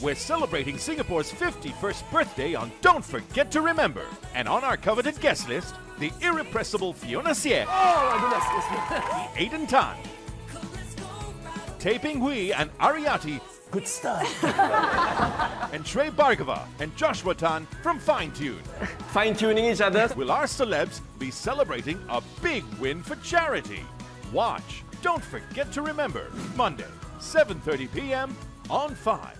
We're celebrating Singapore's 51st birthday on Don't Forget to Remember. And on our coveted guest list, the irrepressible Fiona Xie, Oh my goodness, Aden Tan, Tay Ping Hui and Ariati, good stuff. and Shrey Bhargava and Joshua Tan from Fine Tune. Fine tuning each other. Will our celebs be celebrating a big win for charity? Watch Don't Forget to Remember, Monday, 7.30 p.m. on 5.